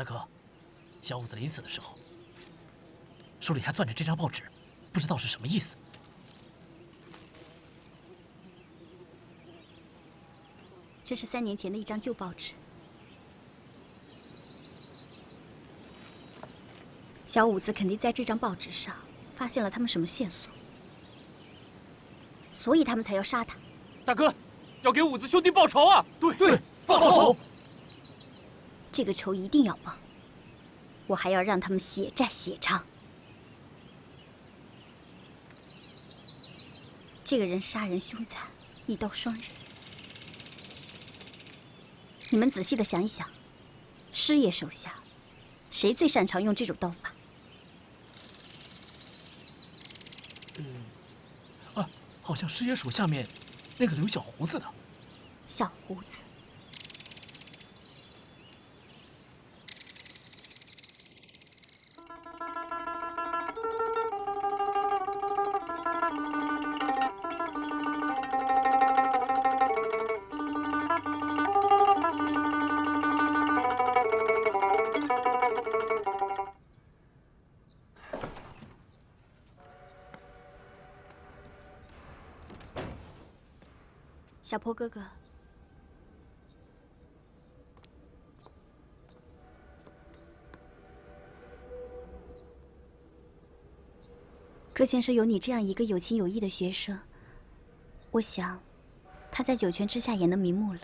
大哥，小五子临死的时候，手里还攥着这张报纸，不知道是什么意思。这是三年前的一张旧报纸。小五子肯定在这张报纸上发现了他们什么线索，所以他们才要杀他。大哥，要给五子兄弟报仇啊！对对，报仇！这个仇一定要报，我还要让他们血债血偿。这个人杀人凶残，一刀双刃。你们仔细的想一想，师爷手下谁最擅长用这种刀法？嗯，啊，好像师爷手下面那个留小胡子的。小胡子。小坡哥哥，柯先生有你这样一个有情有义的学生，我想他在九泉之下也能瞑目了。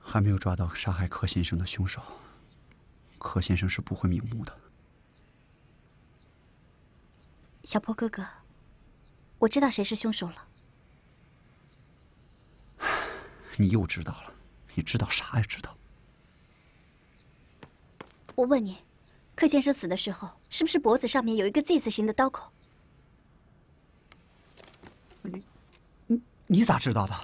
还没有抓到杀害柯先生的凶手，柯先生是不会瞑目的。小坡哥哥，我知道谁是凶手了。你又知道了？你知道啥呀？知道？我问你，柯先生死的时候，是不是脖子上面有一个 Z 字形的刀口？你你你咋知道的？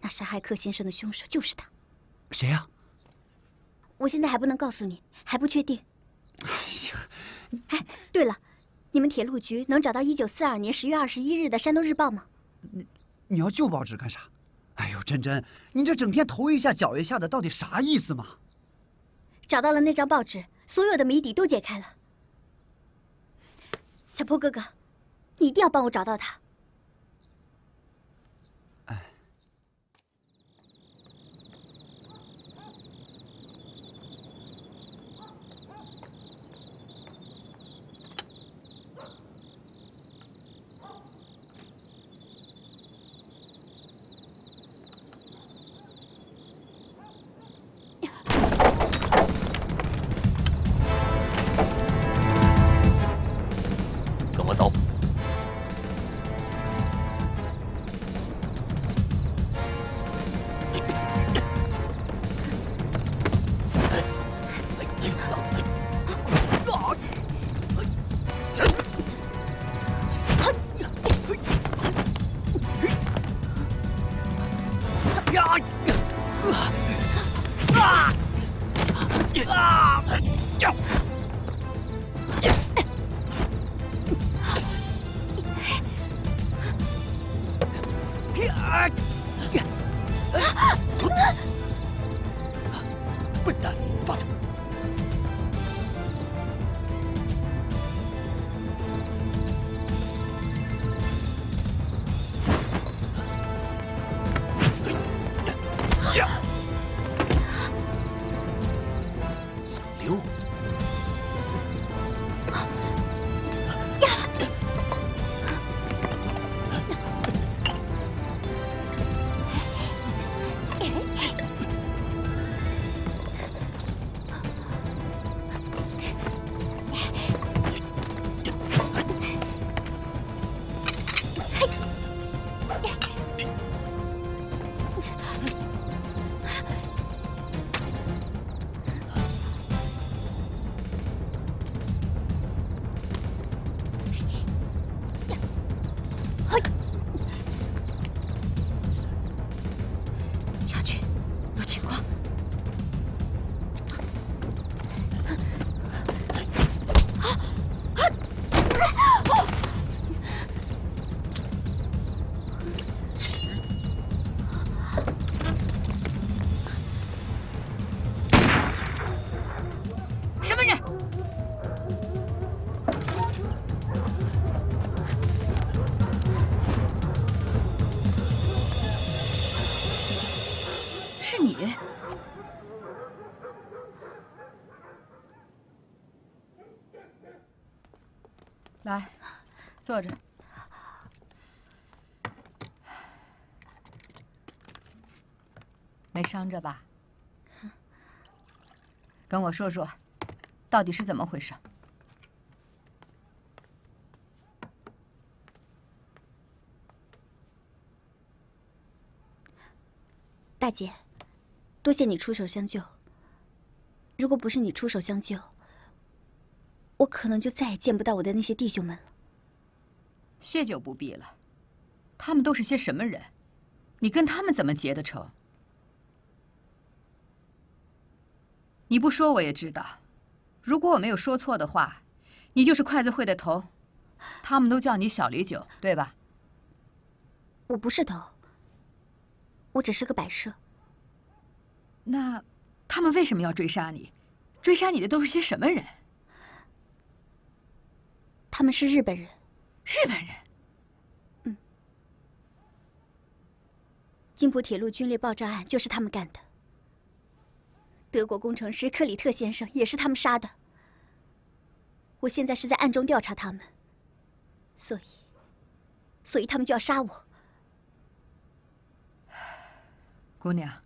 那杀害柯先生的凶手就是他。谁呀？我现在还不能告诉你，还不确定。哎呀！哎，对了，你们铁路局能找到一九四二年十月二十一日的《山东日报》吗？你你要旧报纸干啥？哎呦，珍珍，你这整天头一下脚一下的，到底啥意思嘛？找到了那张报纸，所有的谜底都解开了。小坡哥哥，你一定要帮我找到他。没伤着吧？跟我说说，到底是怎么回事？大姐，多谢你出手相救。如果不是你出手相救，我可能就再也见不到我的那些弟兄们了。谢就不必了，他们都是些什么人？你跟他们怎么结的仇？你不说我也知道。如果我没有说错的话，你就是筷子会的头，他们都叫你小李九，对吧？我不是头。我只是个摆设。那，他们为什么要追杀你？追杀你的都是些什么人？他们是日本人。日本人。嗯。金浦铁路军列爆炸案就是他们干的。德国工程师克里特先生也是他们杀的。我现在是在暗中调查他们，所以，所以他们就要杀我。姑娘，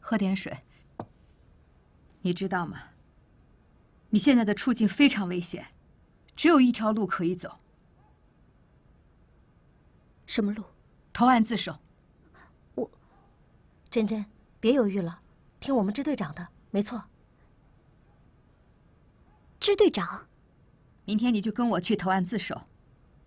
喝点水。你知道吗？你现在的处境非常危险，只有一条路可以走。什么路？投案自首。我，珍珍，别犹豫了，听我们支队长的，没错。支队长，明天你就跟我去投案自首。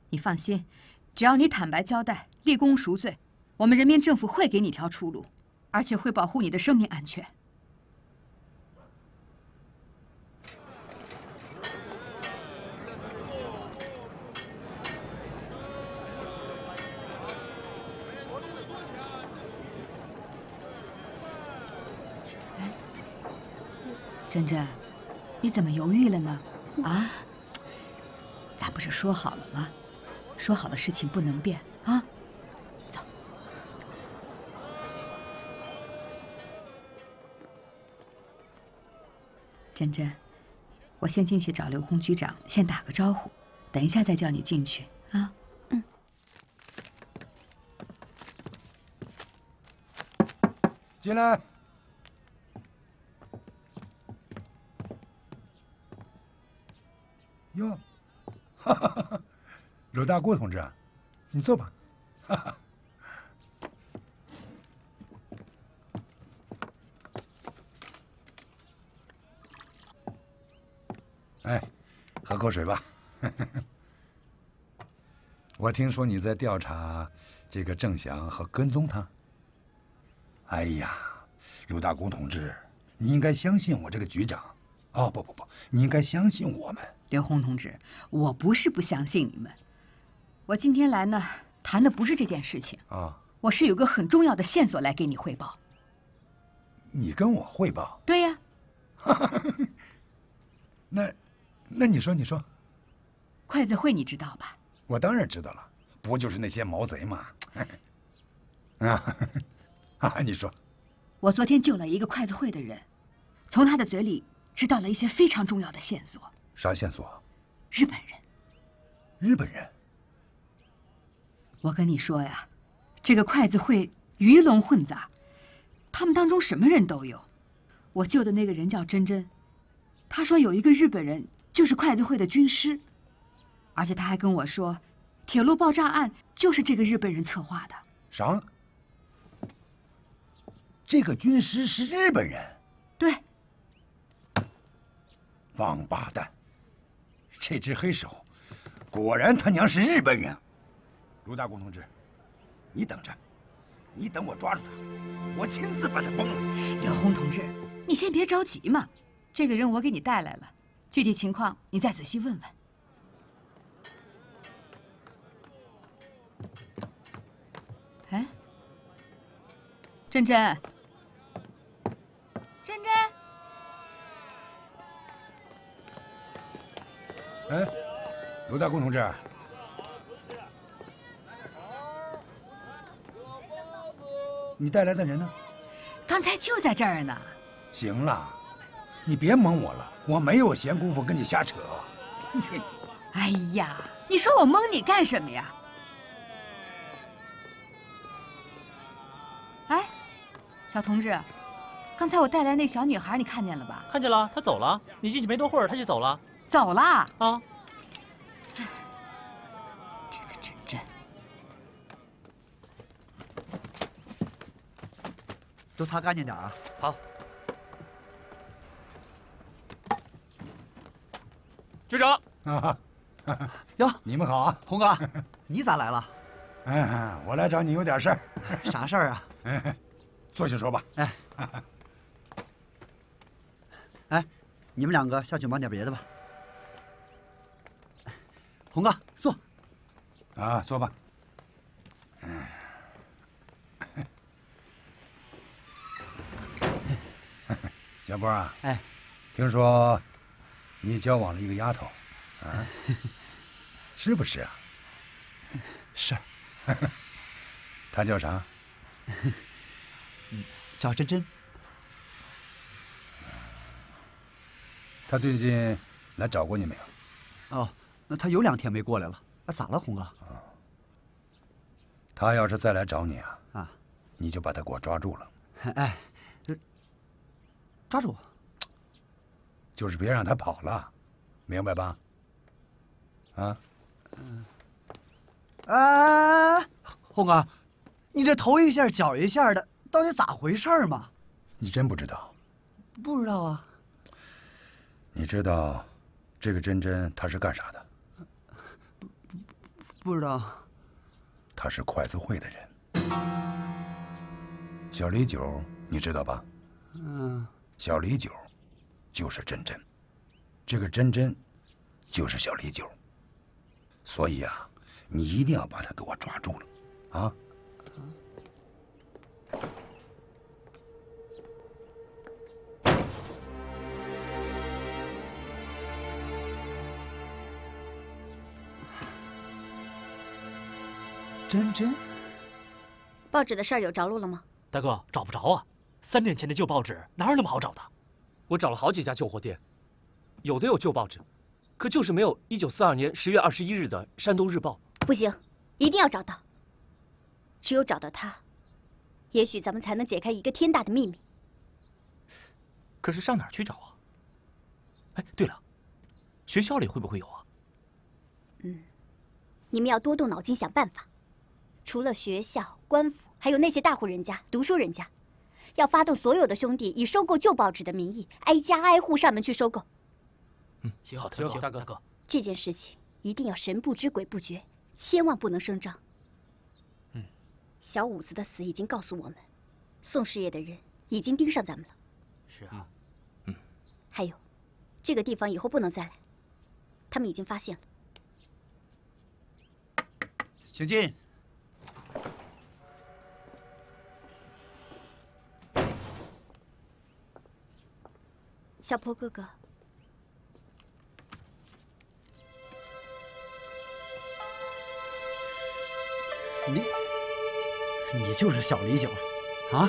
你放心，只要你坦白交代，立功赎罪，我们人民政府会给你条出路。而且会保护你的生命安全。珍珍，你怎么犹豫了呢？啊？咱不是说好了吗？说好的事情不能变啊！走珍珍，我先进去找刘红局长，先打个招呼，等一下再叫你进去啊。嗯。进来。哟，哈哈哈！鲁大姑同志，你坐吧。哈哈。哎，喝口水吧。我听说你在调查这个郑祥和跟踪他。哎呀，鲁大公同志，你应该相信我这个局长。哦，不不不，你应该相信我们。刘红同志，我不是不相信你们。我今天来呢，谈的不是这件事情啊。我是有个很重要的线索来给你汇报。你跟我汇报？对呀。那。那你说，你说，筷子会你知道吧？我当然知道了，不就是那些毛贼吗？啊，啊，你说，我昨天救了一个筷子会的人，从他的嘴里知道了一些非常重要的线索。啥线索？日本人。日本人。我跟你说呀，这个筷子会鱼龙混杂，他们当中什么人都有。我救的那个人叫珍珍，他说有一个日本人。就是筷子会的军师，而且他还跟我说，铁路爆炸案就是这个日本人策划的。啥？这个军师是日本人？对。王八蛋！这只黑手，果然他娘是日本人。卢大公同志，你等着，你等我抓住他，我亲自把他崩了。刘洪同志，你先别着急嘛，这个人我给你带来了。具体情况你再仔细问问。哎，珍珍，珍珍，哎，罗大公同志，你带来的人呢？刚才就在这儿呢。行了，你别蒙我了，我没有闲工夫跟你瞎扯。哎呀，你说我蒙你干什么呀？哎，小同志，刚才我带来那小女孩，你看见了吧？看见了，她走了。你进去没多会儿，她就走了。走了。啊，这个真真，都擦干净点啊！好。局长，啊，哟，你们好啊！红哥，你咋来了？嗯，我来找你有点事儿，啥事儿啊？坐下说吧。哎，哎，你们两个下去忙点别的吧。红哥，坐。啊，坐吧。小波啊，哎，听说你交往了一个丫头，啊，是不是啊？是，她叫啥？叫珍珍。她最近来找过你没有？哦，那他有两天没过来了。啊，咋了，红哥？他要是再来找你啊，啊，你就把他给我抓住了，哎，抓住。就是别让他跑了，明白吧？啊，啊，红哥，你这头一下脚一下的，到底咋回事嘛？你真不知道？不知道啊。你知道这个珍珍她是干啥的？不知道。他是筷子会的人。小李九，你知道吧？嗯，小李九就是珍珍，这个珍珍就是小李九。所以啊，你一定要把他给我抓住了，啊！珍珍，报纸的事儿有着落了吗？大哥找不着啊！三年前的旧报纸哪有那么好找的？我找了好几家旧货店，有的有旧报纸，可就是没有一九四二年十月二十一日的《山东日报》。不行，一定要找到。只有找到他，也许咱们才能解开一个天大的秘密。可是上哪儿去找啊？哎，对了，学校里会不会有啊？嗯你们要多动脑筋想办法。除了学校、官府，还有那些大户人家、读书人家，要发动所有的兄弟，以收购旧报纸的名义，挨家挨户上门去收购。嗯，行，好的，大哥大哥。这件事情一定要神不知鬼不觉，千万不能声张。嗯，小五子的死已经告诉我们，宋师爷的人已经盯上咱们了。是啊，嗯还有，这个地方以后不能再来，他们已经发现了。请进。小坡哥哥，你，你就是小李九，啊？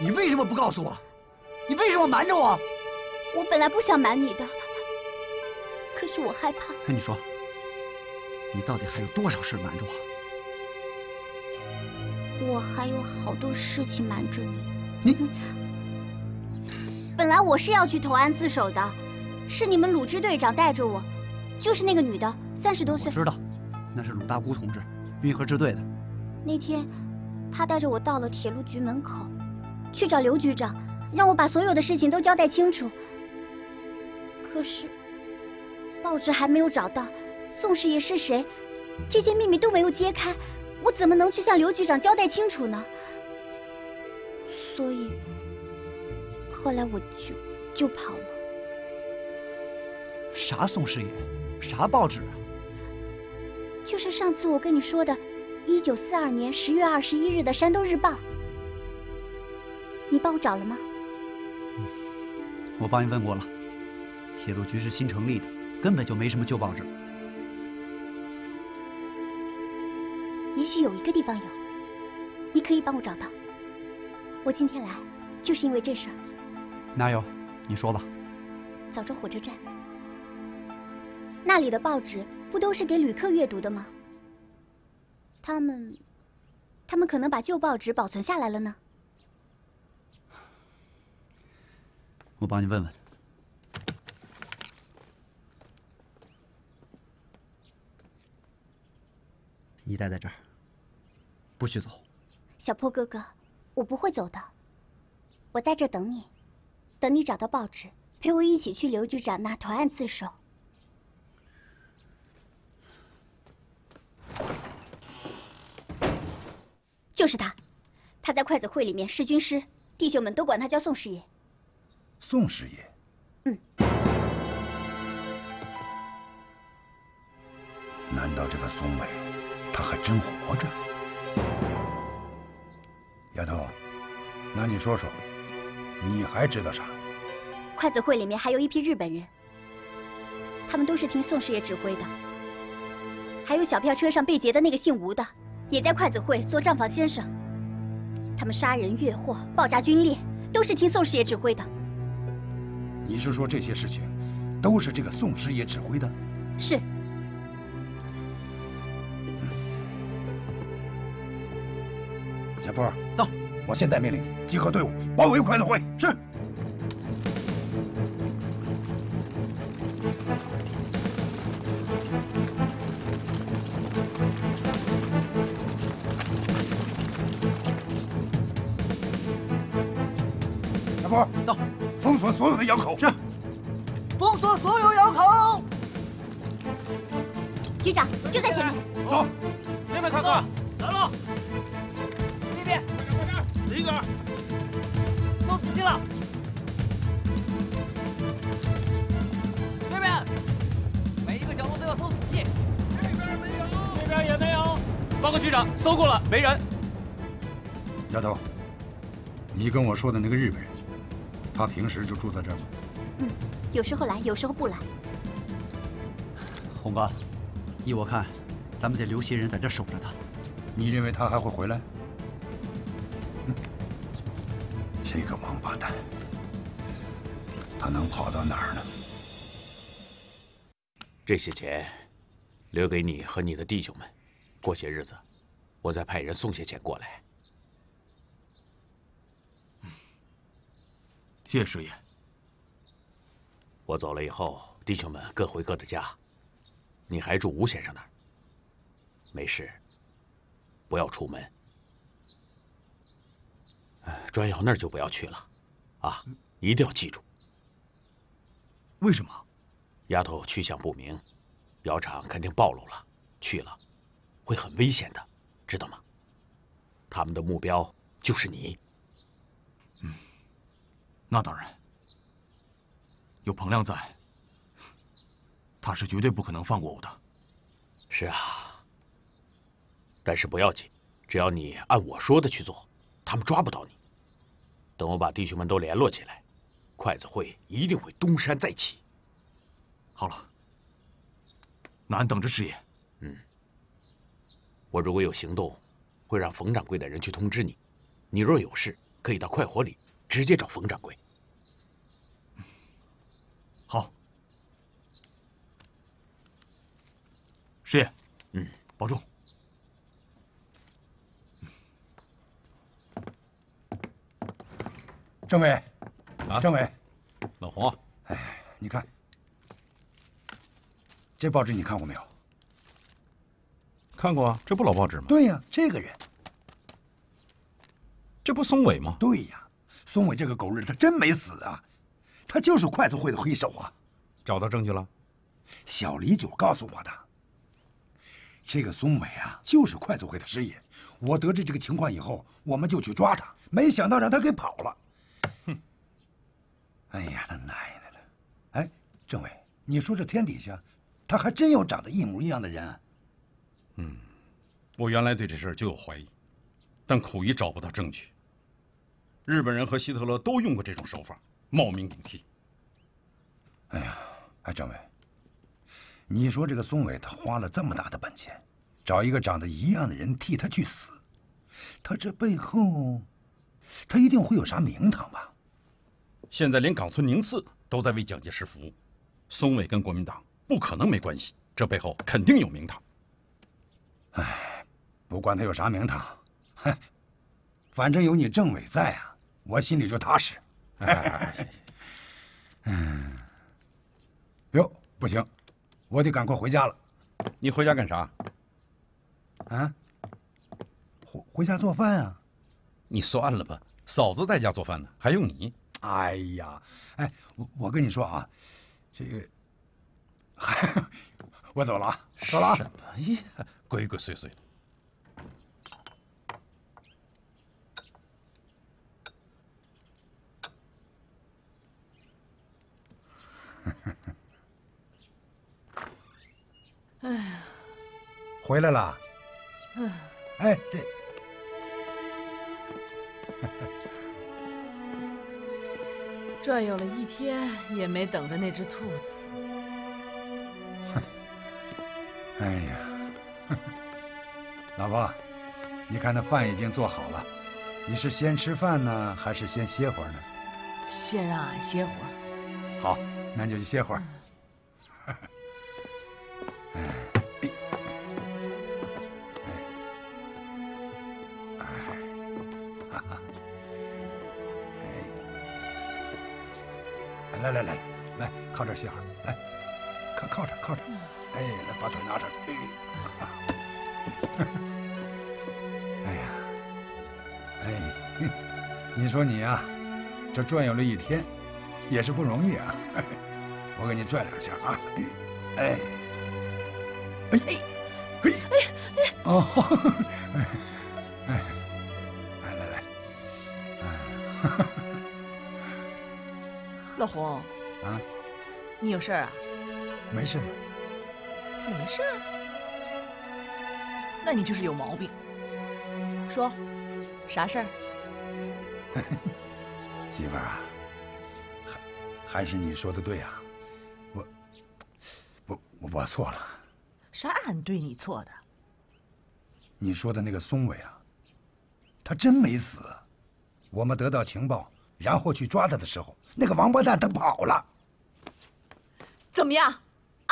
你为什么不告诉我？你为什么瞒着我？我本来不想瞒你的，可是我害怕。那你说，你到底还有多少事瞒着我？我还有好多事情瞒着你。你本来我是要去投案自首的，是你们鲁支队长带着我，就是那个女的，三十多岁。我知道，那是鲁大姑同志，运河支队的。那天，他带着我到了铁路局门口，去找刘局长，让我把所有的事情都交代清楚。可是，报纸还没有找到，宋师爷是谁，这些秘密都没有揭开，我怎么能去向刘局长交代清楚呢？所以，后来我就就跑了。啥宋师爷？啥报纸啊？就是上次我跟你说的，一九四二年十月二十一日的《山东日报》，你帮我找了吗？我帮你问过了，铁路局是新成立的，根本就没什么旧报纸。也许有一个地方有，你可以帮我找到。我今天来就是因为这事儿。哪有？你说吧。枣庄火车站，那里的报纸不都是给旅客阅读的吗？他们，他们可能把旧报纸保存下来了呢。我帮你问问。你待在这儿，不许走。小破哥哥，我不会走的。我在这等你，等你找到报纸，陪我一起去刘局长那儿投案自首。就是他，他在筷子会里面是军师，弟兄们都管他叫宋师爷。宋师爷。嗯。难道这个宋伟他还真活着？丫头，那你说说，你还知道啥？筷子会里面还有一批日本人，他们都是听宋师爷指挥的。还有小票车上被劫的那个姓吴的，也在筷子会做账房先生。他们杀人越货、爆炸军列，都是听宋师爷指挥的。你是说这些事情都是这个宋师爷指挥的？是。小波，到！我现在命令你集合队伍，包围筷子会。是。小波，到！封锁所有的窑口。是。搜过了，没人。丫头，你跟我说的那个日本人，他平时就住在这儿吗？嗯，有时候来，有时候不来。红哥，依我看，咱们得留些人在这守着他。你认为他还会回来？嗯，这个王八蛋，他能跑到哪儿呢？这些钱留给你和你的弟兄们，过些日子，我再派人送些钱过来。谢谢师爷。我走了以后，弟兄们各回各的家，你还住吴先生那儿。没事，不要出门。砖窑那儿就不要去了，啊，一定要记住。为什么？丫头去向不明，窑厂肯定暴露了，去了会很危险的，知道吗？他们的目标就是你。嗯，那当然。有彭亮在，他是绝对不可能放过我的。是啊，但是不要紧，只要你按我说的去做，他们抓不到你。等我把弟兄们都联络起来，筷子会一定会东山再起。好了，那俺等着师爷。嗯，我如果有行动，会让冯掌柜的人去通知你。你若有事，可以到快活里直接找冯掌柜。好，师爷，嗯，保重。政委，啊，政委，老洪啊，哎，你看，这报纸你看过没有？看过啊，这不老报纸吗？对呀，这个人，这不松伟吗？对呀，松伟这个狗日的他真没死啊！他就是筷子会的黑手啊！找到证据了？小李九告诉我的。这个松伟啊，就是筷子会的师爷。我得知这个情况以后，我们就去抓他，没想到让他给跑了。哼！哎呀，他奶奶的！哎，政委，你说这天底下，他还真有长得一模一样的人？嗯，我原来对这事儿就有怀疑，但苦于找不到证据。日本人和希特勒都用过这种手法。冒名顶替。哎呀，哎，政委，你说这个松伟他花了这么大的本钱，找一个长得一样的人替他去死，他这背后他一定会有啥名堂吧？现在连冈村宁次都在为蒋介石服务，松伟跟国民党不可能没关系，这背后肯定有名堂。唉，不管他有啥名堂，哼，反正有你政委在啊，我心里就踏实。嗯，哟，不行，我得赶快回家了。你回家干啥？啊？回回家做饭啊？你算了吧，嫂子在家做饭呢，还用你？哎呀，哎，我我跟你说啊，这个，我走了啊，走了啊。什么呀，鬼鬼祟祟的。哎呀，回来了。哎，这。转悠了一天，也没等着那只兔子。哎呀，老婆，你看那饭已经做好了，你是先吃饭呢，还是先歇会儿呢？先让俺歇会儿。好，那就去歇会儿。来来来来，来靠这儿歇会儿，来，靠靠着靠着，哎，来把腿拿上，哎，哎呀，哎，你说你啊，这转悠了一天，也是不容易啊，我给你转两下啊，哎，哎，哎，哎，哎，哦，哎，哎，来来来，哎。老洪，啊，你有事儿啊？没事。没事儿？那你就是有毛病。说，啥事儿？媳妇儿啊，还还是你说的对啊，我，我我错了。啥俺对你错的？你说的那个松伟啊，他真没死。我们得到情报。然后去抓他的时候，那个王八蛋他跑了。怎么样？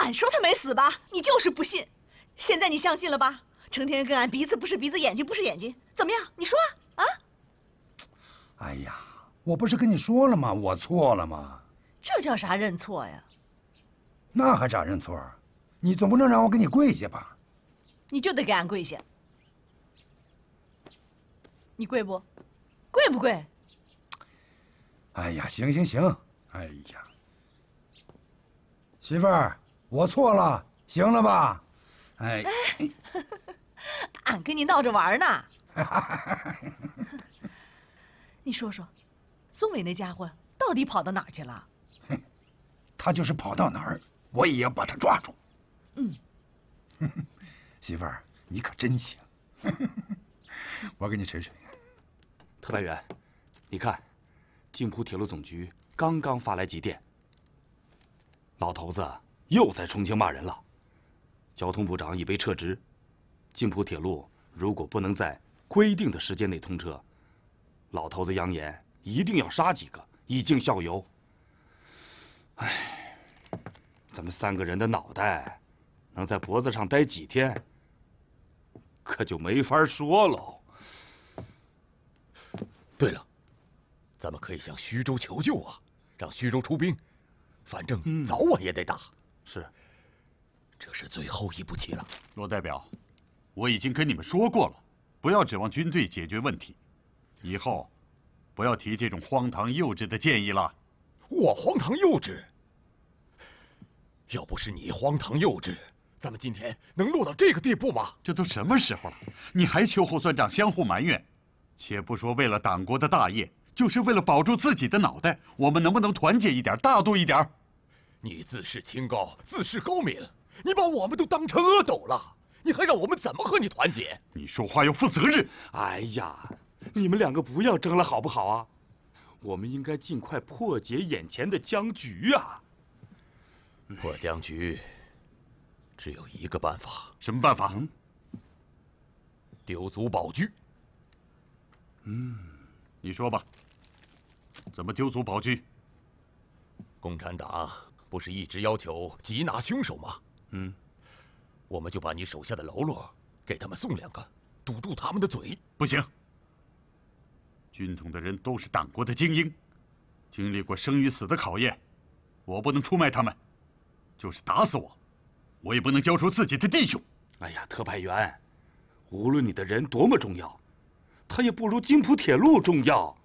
俺说他没死吧，你就是不信。现在你相信了吧？成天跟俺鼻子不是鼻子，眼睛不是眼睛，怎么样？你说啊？哎呀，我不是跟你说了吗？我错了吗？这叫啥认错呀？那还咋认错？你总不能让我给你跪下吧？你就得给俺跪下。你跪不？跪不跪？哎呀，行行行，哎呀，媳妇儿，我错了，行了吧？哎，俺跟你闹着玩呢。你说说，宋伟那家伙到底跑到哪儿去了？他就是跑到哪儿，我也要把他抓住。嗯，媳妇儿，你可真行。我给你捶捶。特派员，你看。京浦铁路总局刚刚发来急电，老头子又在重庆骂人了。交通部长已被撤职，津浦铁路如果不能在规定的时间内通车，老头子扬言一定要杀几个以儆效尤。哎，咱们三个人的脑袋能在脖子上待几天，可就没法说喽。对了。咱们可以向徐州求救啊，让徐州出兵，反正早晚也得打。是，这是最后一步棋了。罗代表，我已经跟你们说过了，不要指望军队解决问题，以后不要提这种荒唐幼稚的建议了。我荒唐幼稚？要不是你荒唐幼稚，咱们今天能落到这个地步吗？这都什么时候了，你还秋后算账，相互埋怨？且不说为了党国的大业。就是为了保住自己的脑袋，我们能不能团结一点，大度一点？你自视清高，自视高明，你把我们都当成阿斗了，你还让我们怎么和你团结？你说话要负责任。哎呀，你们两个不要争了，好不好啊？我们应该尽快破解眼前的僵局啊！破僵局只有一个办法。什么办法？丢卒保车。嗯。你说吧，怎么丢卒保车？共产党不是一直要求缉拿凶手吗？嗯，我们就把你手下的喽啰给他们送两个，堵住他们的嘴。不行，军统的人都是党国的精英，经历过生与死的考验，我不能出卖他们，就是打死我，我也不能交出自己的弟兄。哎呀，特派员，无论你的人多么重要，他也不如津浦铁路重要，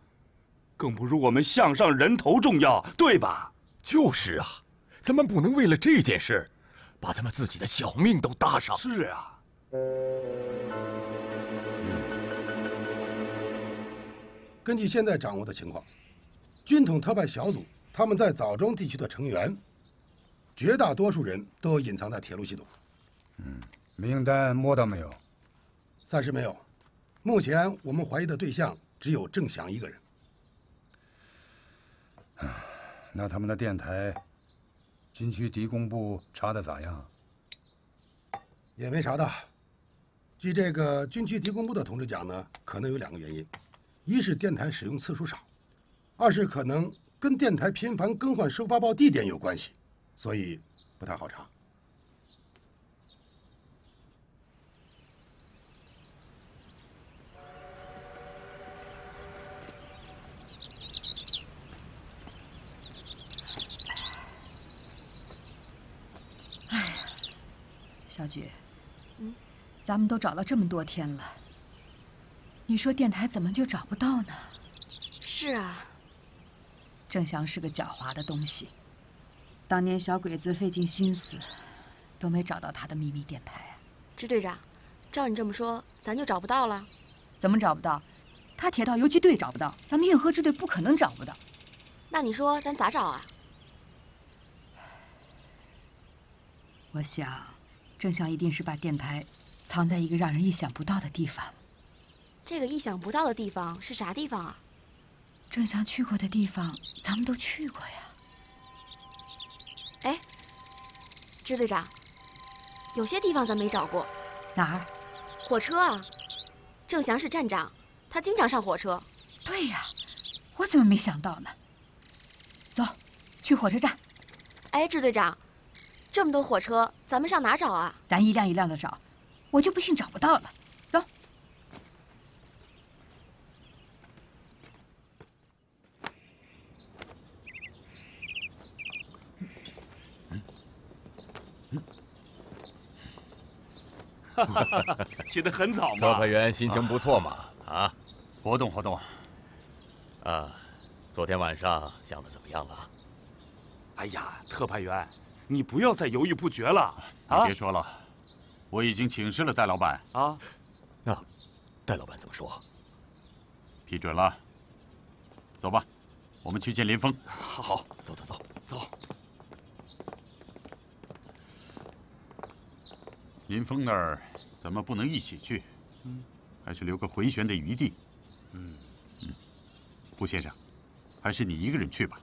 更不如我们项上人头重要，对吧？就是啊，咱们不能为了这件事，把咱们自己的小命都搭上。是啊。根据现在掌握的情况，军统特派小组他们在枣庄地区的成员，绝大多数人都隐藏在铁路系统。嗯，名单摸到没有？暂时没有。目前我们怀疑的对象只有郑翔一个人。那他们的电台，军区敌工部查的咋样？也没查到。据这个军区敌工部的同志讲呢，可能有两个原因：一是电台使用次数少，二是可能跟电台频繁更换收发报地点有关系，所以不太好查。小菊，嗯，咱们都找了这么多天了，你说电台怎么就找不到呢？是啊，郑祥是个狡猾的东西，当年小鬼子费尽心思，都没找到他的秘密电台啊。支队长，照你这么说，咱就找不到了？怎么找不到？他铁道游击队找不到，咱们运河支队不可能找不到。那你说咱咋找啊？我想。郑祥一定是把电台藏在一个让人意想不到的地方。这个意想不到的地方是啥地方啊？郑祥去过的地方，咱们都去过呀。哎，支队长，有些地方咱没找过。哪儿？火车啊！郑祥是站长，他经常上火车。对呀，我怎么没想到呢？走，去火车站。哎，支队长。这么多火车，咱们上哪找啊？咱一辆一辆的找，我就不信找不到了。走。哈哈，起得很早嘛。特派员心情不错嘛？啊，活动活动。啊，昨天晚上想的怎么样了？哎呀，特派员。你不要再犹豫不决了，啊！别说了，我已经请示了戴老板啊。那戴老板怎么说？批准了。走吧，我们去见林峰。好，走走走走。林峰那儿，咱们不能一起去，嗯，还是留个回旋的余地。嗯嗯，胡先生，还是你一个人去吧。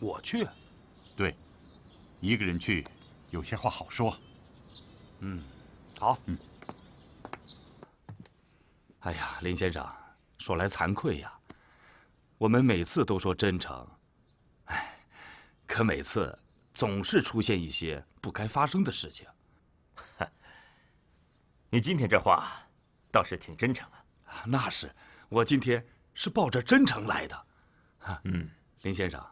我去。对。一个人去，有些话好说。嗯，好。嗯。哎呀，林先生，说来惭愧呀，我们每次都说真诚，哎，可每次总是出现一些不该发生的事情。你今天这话倒是挺真诚啊。那是，我今天是抱着真诚来的。嗯，林先生，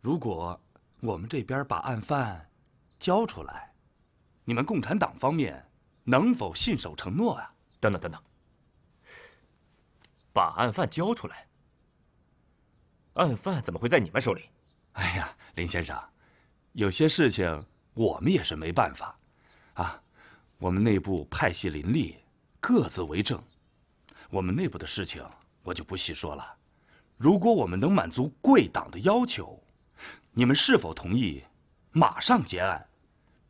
如果。我们这边把案犯交出来，你们共产党方面能否信守承诺啊？等等等等，把案犯交出来，案犯怎么会在你们手里？哎呀，林先生，有些事情我们也是没办法，啊，我们内部派系林立，各自为政，我们内部的事情我就不细说了。如果我们能满足贵党的要求。你们是否同意马上结案，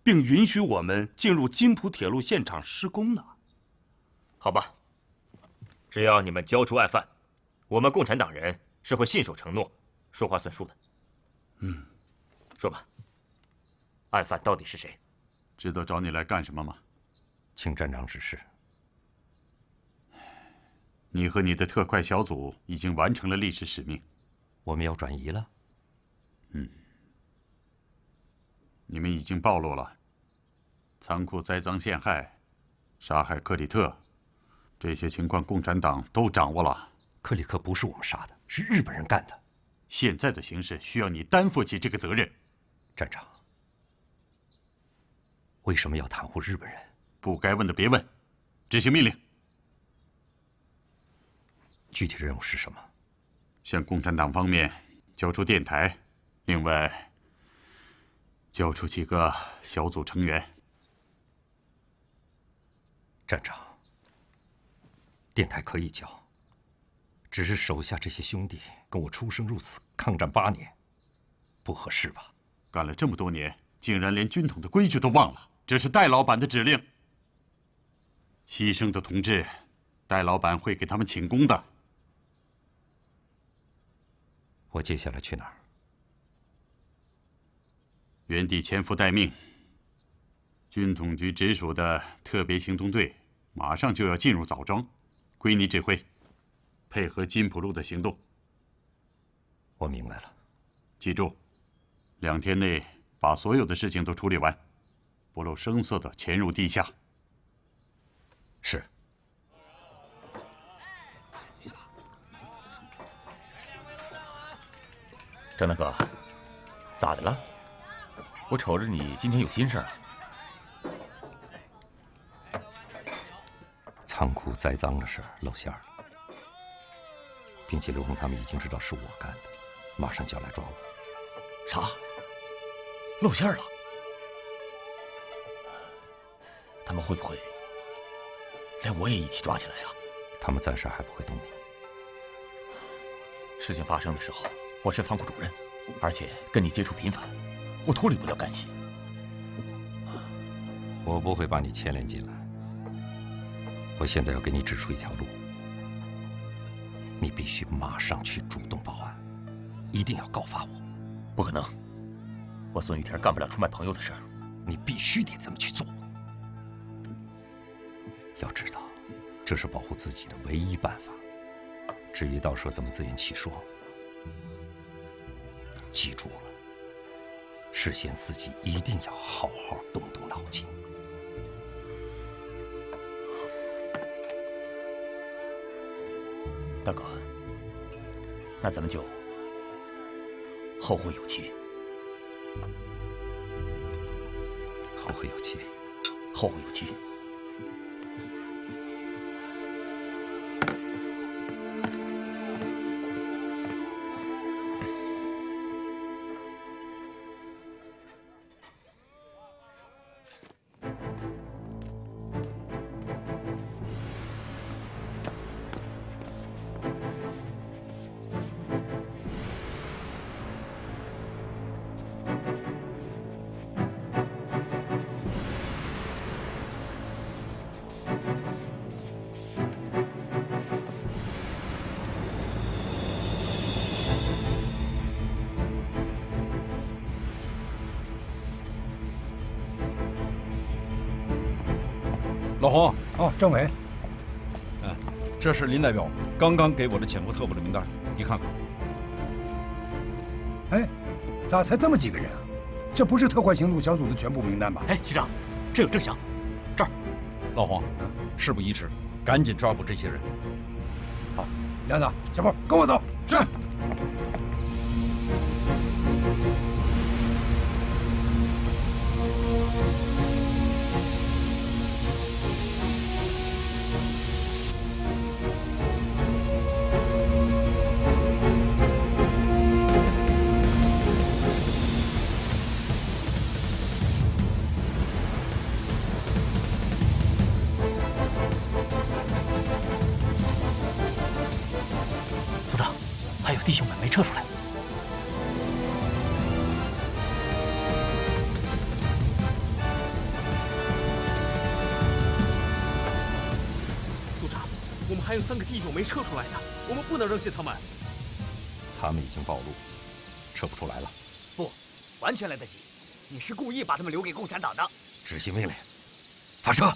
并允许我们进入金浦铁路现场施工呢？好吧，只要你们交出案犯，我们共产党人是会信守承诺、说话算数的。嗯，说吧，案犯到底是谁？知道找你来干什么吗？请站长指示。你和你的特快小组已经完成了历史使命。我们要转移了。嗯，你们已经暴露了，仓库栽赃陷害，杀害克里特，这些情况共产党都掌握了。克里克不是我们杀的，是日本人干的。现在的形势需要你担负起这个责任，站长。为什么要袒护日本人？不该问的别问，执行命令。具体任务是什么？向共产党方面交出电台，另外交出几个小组成员。站长，电台可以交，只是手下这些兄弟跟我出生入死，抗战八年，不合适吧？干了这么多年，竟然连军统的规矩都忘了，这是戴老板的指令。牺牲的同志，戴老板会给他们请功的。我接下来去哪儿？原地潜伏待命。军统局直属的特别行动队马上就要进入枣庄，归你指挥，配合金浦路的行动。我明白了。记住，两天内把所有的事情都处理完，不露声色的潜入地下。是。张大哥，咋的了？我瞅着你今天有心事儿。仓库栽赃的事露馅了，并且刘红他们已经知道是我干的，马上就要来抓我。啥？露馅了？他们会不会连我也一起抓起来呀？他们暂时还不会动你。事情发生的时候。我是仓库主任，而且跟你接触频繁，我脱离不了干系。我不会把你牵连进来。我现在要给你指出一条路，你必须马上去主动报案，一定要告发我。不可能，我孙玉田干不了出卖朋友的事儿。你必须得这么去做。要知道，这是保护自己的唯一办法。至于到时候怎么自圆其说，记住了，事先自己一定要好好动动脑筋。大哥，那咱们就后会有期。后会有期，后会有期。政委，嗯，这是林代表刚刚给我的潜伏特务的名单，你看看。哎，咋才这么几个人啊？这不是特快行动小组的全部名单吧？哎，局长，这有郑翔，这儿。老黄，事不宜迟，赶紧抓捕这些人。好，梁子、小波，跟我走。是。撤出来的，我们不能扔下他们。他们已经暴露，撤不出来了。不，完全来得及。你是故意把他们留给共产党的。执行命令，发射。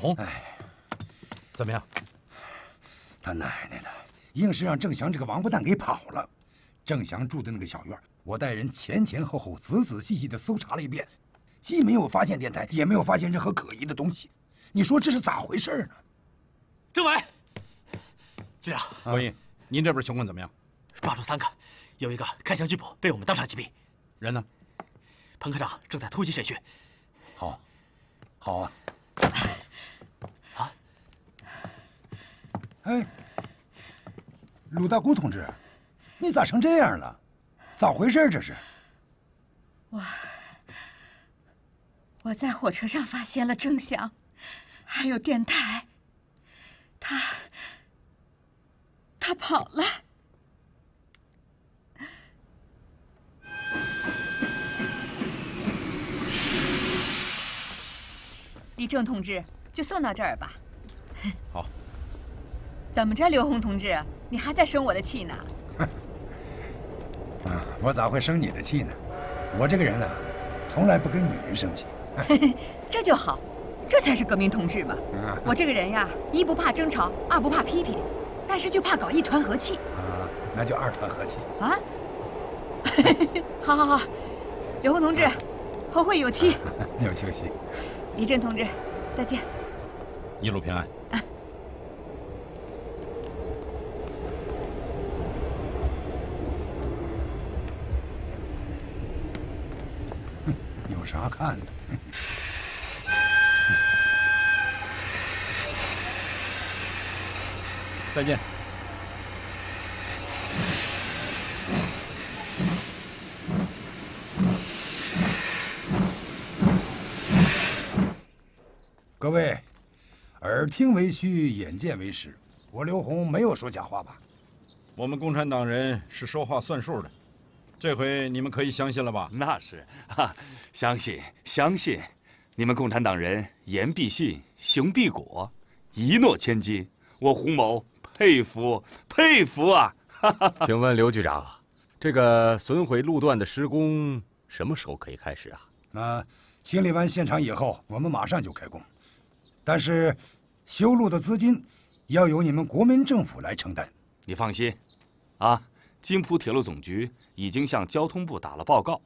老洪，怎么样？他奶奶的，硬是让郑祥这个王八蛋给跑了。郑祥住的那个小院，我带人前前后后、仔仔细细的搜查了一遍，既没有发现电台，也没有发现任何可疑的东西。你说这是咋回事呢？政委，局长，关毅，您这边情况怎么样？抓住三个，有一个开枪拒捕，被我们当场击毙。人呢？彭科长正在突击审讯。好，好啊。啊？哎，鲁大姑同志，你咋成这样了？咋回事？这是？我我在火车上发现了郑翔，还有电台。他他跑了。李正同志，就送到这儿吧。好。怎么着，刘红同志，你还在生我的气呢？啊，我咋会生你的气呢？我这个人呢，从来不跟女人生气。这就好，这才是革命同志嘛。我这个人呀，一不怕争吵，二不怕批评，但是就怕搞一团和气。啊，那就二团和气。啊？好好好，刘红同志，后会有期。有期有期。李振同志，再见。一路平安。有啥看的？再见。各位，耳听为虚，眼见为实。我刘洪没有说假话吧？我们共产党人是说话算数，这回你们可以相信了吧？那是，哈，相信相信，你们共产党人言必信，行必果，一诺千金。我胡某佩服佩服啊！请问刘局长，这个损毁路段的施工什么时候可以开始啊？那清理完现场以后，我们马上就开工。但是，修路的资金要由你们国民政府来承担。你放心，啊，金浦铁路总局已经向交通部打了报告，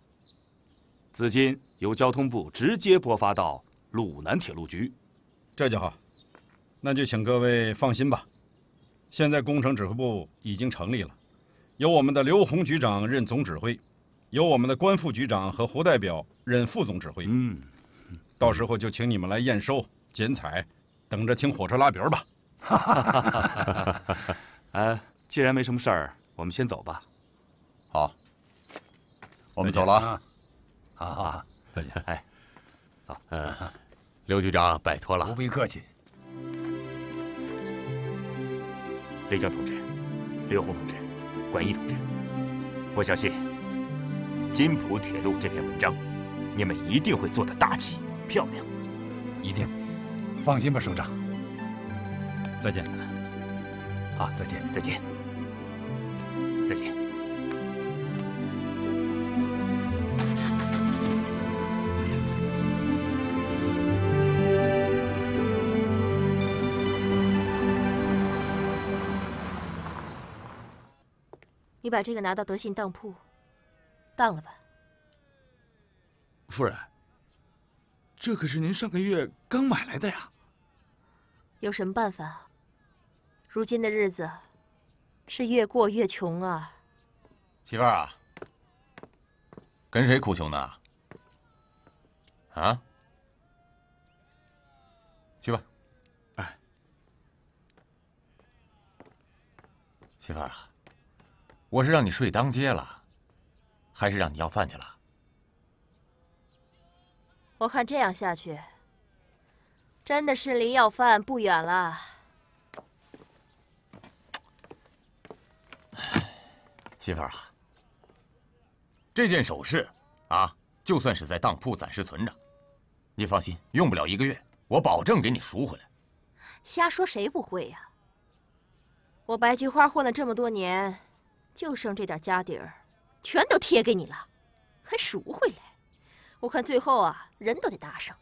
资金由交通部直接拨发到鲁南铁路局。这就好，那就请各位放心吧。现在工程指挥部已经成立了，由我们的刘洪局长任总指挥，由我们的关副局长和胡代表任副总指挥。嗯，到时候就请你们来验收。剪彩，等着听火车拉别儿吧。呃，既然没什么事儿，我们先走吧。好，我们走了啊。好好好，再见。哎，走。嗯，刘局长，拜托了。不必客气。雷江同志、刘洪同志、管一同志，我相信金浦铁路这篇文章，你们一定会做的大气漂亮。一定。放心吧，首长。再见。好，再见，再见，再见。你把这个拿到德信当铺，当了吧。夫人，这可是您上个月刚买来的呀。有什么办法？如今的日子是越过越穷啊。媳妇儿啊，跟谁哭穷呢？啊？去吧。哎，媳妇儿啊，我是让你睡当街了，还是让你要饭去了？我看这样下去，真的是离要饭不远了。媳妇儿啊，这件首饰啊，就算是在当铺暂时存着，你放心，用不了一个月，我保证给你赎回来。瞎说谁不会呀？我白菊花混了这么多年，就剩这点家底儿，全都贴给你了，还赎回来？我看最后啊，人都得搭上。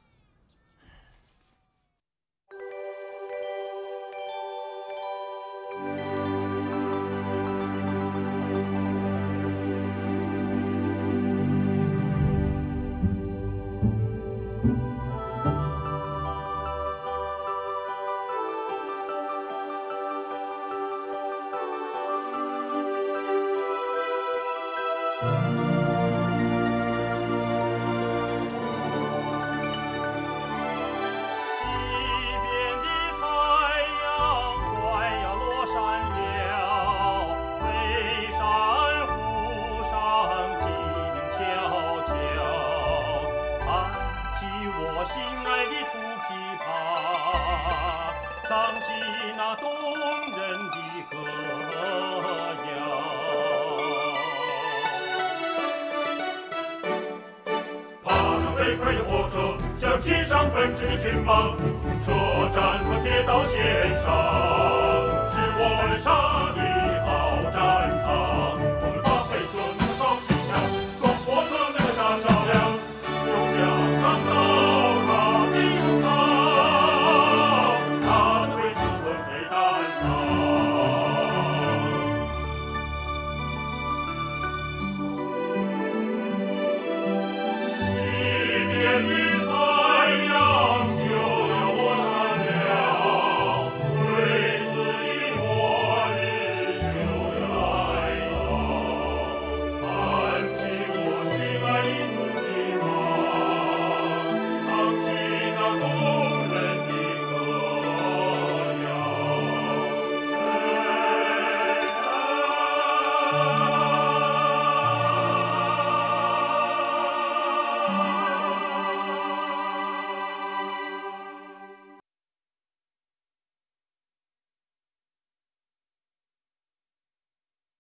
奔驰的骏马，车站和铁道线上。